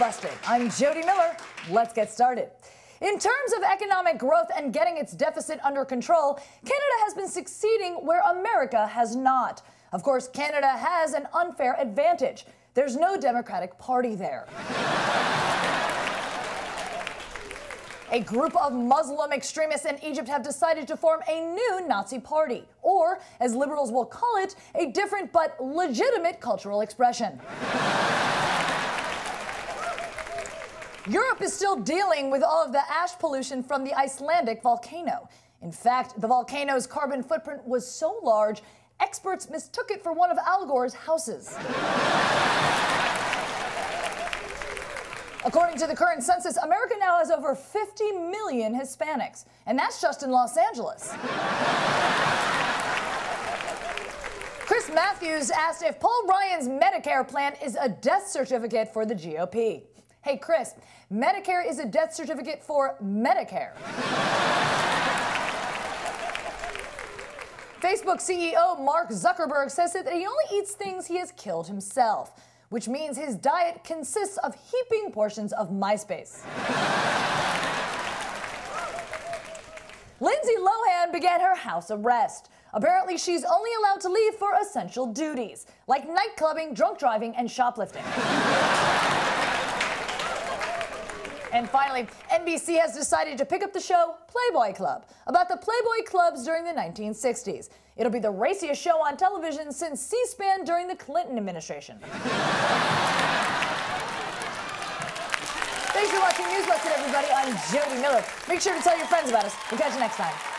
busted. I'm Jodi Miller. Let's get started. In terms of economic growth and getting its deficit under control, Canada has been succeeding where America has not. Of course, Canada has an unfair advantage. There's no Democratic Party there. A group of Muslim extremists in Egypt have decided to form a new Nazi party, or, as liberals will call it, a different but legitimate cultural expression. Europe is still dealing with all of the ash pollution from the Icelandic volcano. In fact, the volcano's carbon footprint was so large, experts mistook it for one of Al Gore's houses. According to the current census, America now has over 50 million Hispanics, and that's just in Los Angeles. Chris Matthews asked if Paul Ryan's Medicare plan is a death certificate for the GOP. Hey, Chris, Medicare is a death certificate for Medicare. Facebook CEO Mark Zuckerberg says that he only eats things he has killed himself which means his diet consists of heaping portions of MySpace. Lindsay Lohan began her house arrest. Apparently, she's only allowed to leave for essential duties, like nightclubbing, drunk driving, and shoplifting. And finally, NBC has decided to pick up the show Playboy Club about the Playboy clubs during the 1960s. It'll be the raciest show on television since C SPAN during the Clinton administration. Thanks for watching News Busted, everybody. I'm Jodi Miller. Make sure to tell your friends about us. We'll catch you next time.